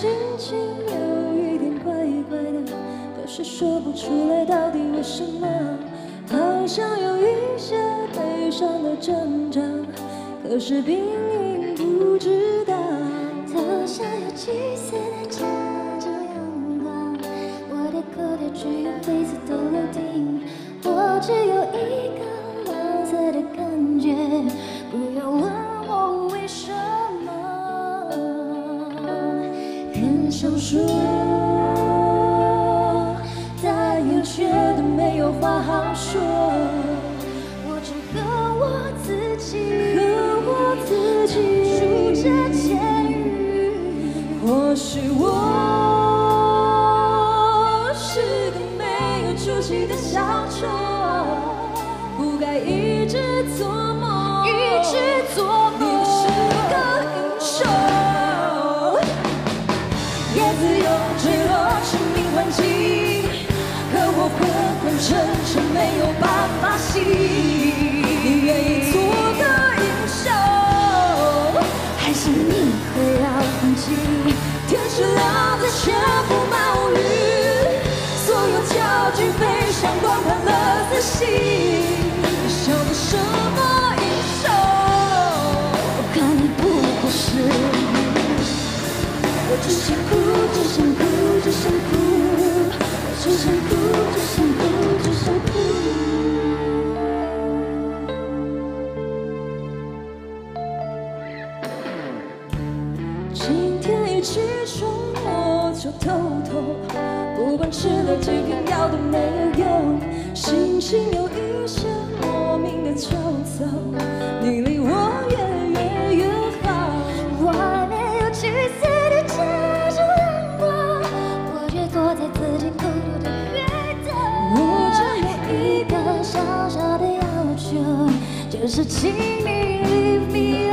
心情有一点怪怪的，可是说不出来到底为什么，好像有一些悲伤的征兆，可是病因不知道。头上有橘色的加没有出息的小丑，不该一直做梦，一直做梦你是个英雄。叶子又坠落，生命换季，可我昏昏沉沉，没有办法醒。头痛，不管吃了几片药都没有用，心情有一些莫名的焦躁，你离我越远越好。外面有橘色的加州阳光，我却躲在自己孤独的穴道。我只有一个小小的要求，就是请你 leave me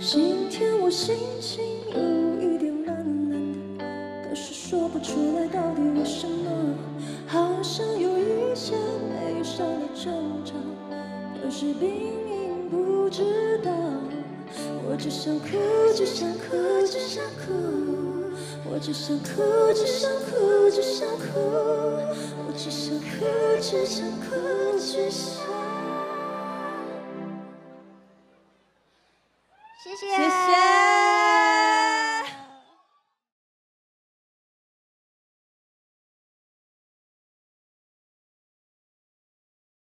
今天我心情有一点懒懒的，可是说不出来到底为什么，好像有一些悲伤的征兆，可是病因不知道。我只想哭，只想哭，只想哭，我只想哭，只想哭，只想哭，我只想哭，只想哭，只想。